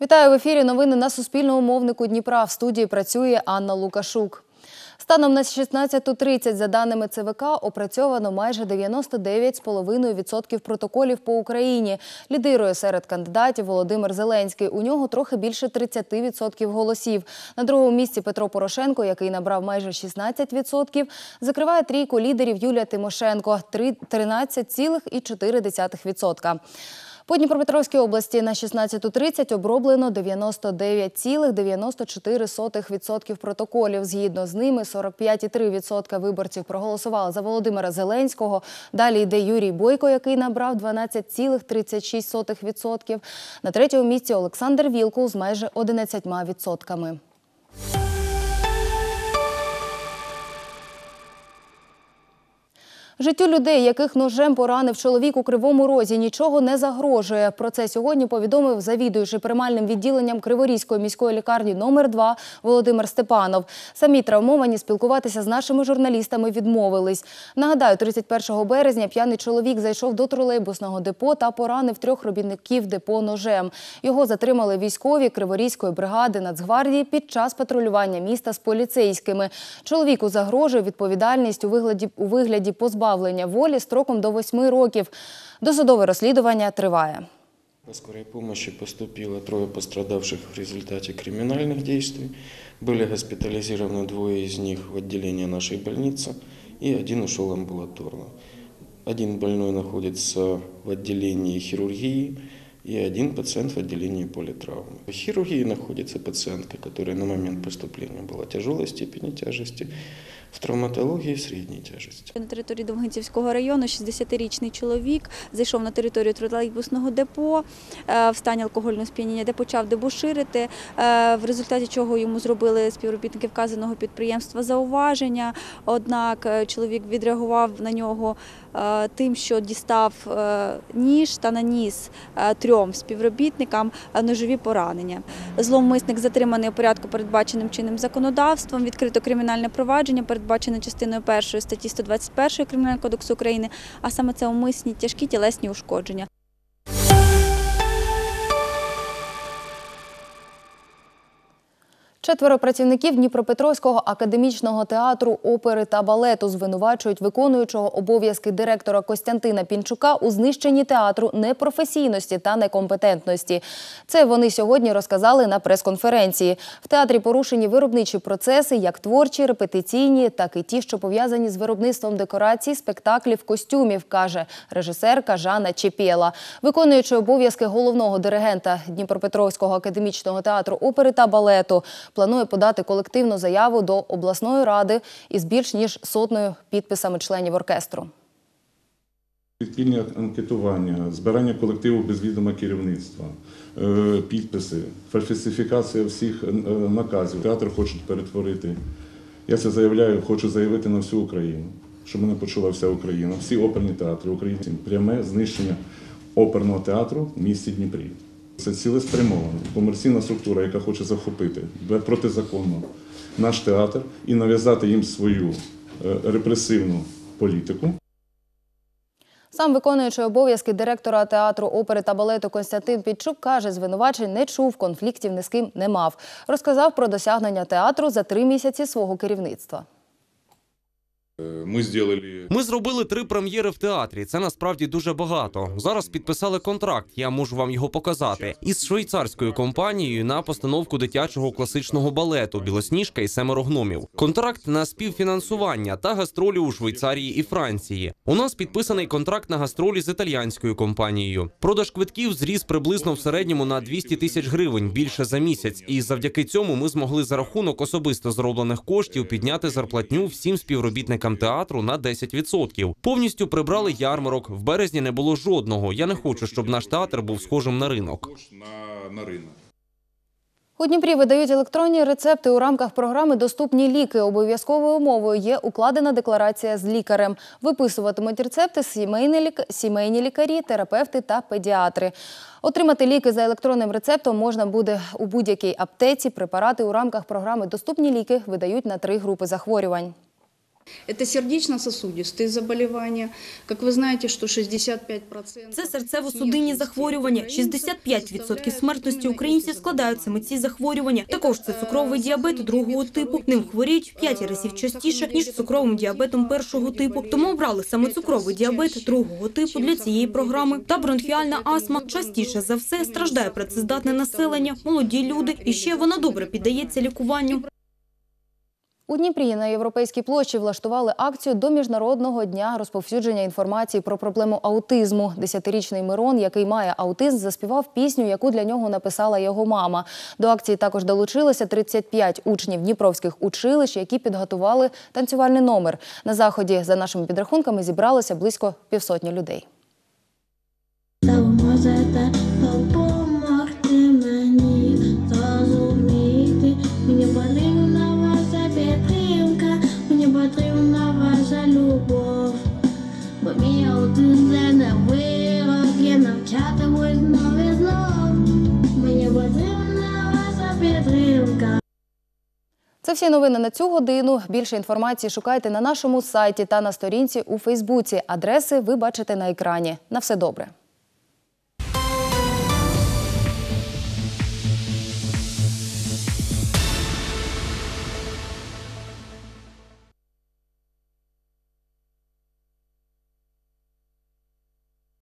Вітаю в ефірі. Новини на Суспільному мовнику Дніпра. В студії працює Анна Лукашук. Станом на 16.30, за даними ЦВК, опрацьовано майже 99,5% протоколів по Україні. Лідирує серед кандидатів Володимир Зеленський. У нього трохи більше 30% голосів. На другому місці Петро Порошенко, який набрав майже 16%, закриває трійку лідерів Юлія Тимошенко – 13,4%. По Дніпропетровській області на 16.30 оброблено 99,94% протоколів. Згідно з ними, 45,3% виборців проголосували за Володимира Зеленського. Далі йде Юрій Бойко, який набрав 12,36%. На третьому місці Олександр Вілкул з майже 11%. Життю людей, яких ножем поранив чоловік у Кривому Розі, нічого не загрожує. Про це сьогодні повідомив завідуючий приймальним відділенням Криворізької міської лікарні номер 2 Володимир Степанов. Самі травмовані спілкуватися з нашими журналістами відмовились. Нагадаю, 31 березня п'яний чоловік зайшов до тролейбусного депо та поранив трьох робітників депо ножем. Його затримали військові Криворізької бригади Нацгвардії під час патрулювання міста з поліцейськими. Чоловіку загрожує відповідальність у вигляді у вигляді позбавлення волі строком до 8 років. Досудове розслідування триває. По скорой помощи поступило трое пострадавших в результате криминальных действий. Были госпитализированы двое из них в отделение нашей больницы и один ушел амбулаторно. Один больной находится в отделении хирургии и один пациент в отделении политравмы. В хирургии находится пациентка, которая на момент поступления была тяжелой степени тяжести, в травматології средней тяжесті. На території Довгинцівського району 60-річний чоловік зайшов на територію тролейбусного депо е, в стані алкогольного сп'яніння, де почав дебоширити, е, в результаті чого йому зробили співробітники вказаного підприємства зауваження. Однак е, чоловік відреагував на нього тим, що дістав ніж та наніс трьом співробітникам ножові поранення. Зловмисник затриманий у порядку, передбаченим чинним законодавством. Відкрито кримінальне провадження, передбачене частиною першої статті 121 Кримінального кодексу України, а саме це умисні тяжкі тілесні ушкодження. Четверо працівників Дніпропетровського академічного театру опери та балету звинувачують виконуючого обов'язки директора Костянтина Пінчука у знищенні театру непрофесійності та некомпетентності. Це вони сьогодні розказали на прес-конференції. В театрі порушені виробничі процеси, як творчі, репетиційні, так і ті, що пов'язані з виробництвом декорацій, спектаклів, костюмів, каже режисерка Жанна Чепєла. Виконуючи обов'язки головного диригента Дніпропетровського академічного театру опери та балету, планує подати колективну заяву до обласної ради із більш ніж сотнею підписами членів оркестру. Підпільне анкетування, збирання колективу без відома керівництва, е, підписи, фальсифікація всіх е, наказів. Театр хочуть перетворити. Я це заявляю, хочу заявити на всю Україну, щоб мене почула вся Україна, всі оперні театри українці. Пряме знищення оперного театру в місті Дніпрі. Це цілеспрямована комерційна структура, яка хоче захопити протизаконно наш театр і нав'язати їм свою е, репресивну політику. Сам виконуючий обов'язки директора театру опери та балету Константин Підчук каже, звинувачень не чув, конфліктів ні з ким не мав. Розказав про досягнення театру за три місяці свого керівництва. Ми зробили Ми зробили три прем'єри в театрі. Це насправді дуже багато. Зараз підписали контракт. Я можу вам його показати із швейцарською компанією на постановку дитячого класичного балету Білосніжка і семеро гномів. Контракт на співфінансування та гастролі у Швейцарії і Франції. У нас підписаний контракт на гастролі з італійською компанією. Продаж квитків зріс приблизно в середньому на 200 тисяч гривень більше за місяць. І завдяки цьому ми змогли за рахунок особисто зроблених коштів підняти зарплатню всім співробітникам театру на 10%. Повністю прибрали ярмарок. В березні не було жодного. Я не хочу, щоб наш театр був схожим на ринок. У Дніпрі видають електронні рецепти у рамках програми Доступні ліки. Обов'язковою умовою є укладена декларація з лікарем. Виписуватимуть рецепти сімейні лікарі, терапевти та педіатри. Отримати ліки за електронним рецептом можна буде у будь-якій аптеці. Препарати у рамках програми Доступні ліки видають на три групи захворювань. Это сердечно-сосудистые заболевания. Как вы знаете, что 65%... Це серцево-судинні захворювання. 65% смертності українців складають саме ці захворювання. Також це цукровий діабет другого типу. Ним хворіють в 5 разів частіше, ніж цукровим діабетом першого типу. Тому обрали саме цукровий діабет другого типу для цієї програми. Та бронхіальна астма частіше за все страждає працездатне населення, молоді люди. І ще вона добре піддається лікуванню. У Дніпрі на європейській площі влаштували акцію до міжнародного дня розповсюдження інформації про проблему аутизму. Десятирічний Мирон, який має аутизм, заспівав пісню, яку для нього написала його мама. До акції також долучилося 35 учнів дніпровських училищ, які підготували танцювальний номер. На заході, за нашими підрахунками, зібралося близько півсотні людей. Це всі новини на цю годину. Більше інформації шукайте на нашому сайті та на сторінці у Фейсбуці. Адреси ви бачите на екрані. На все добре.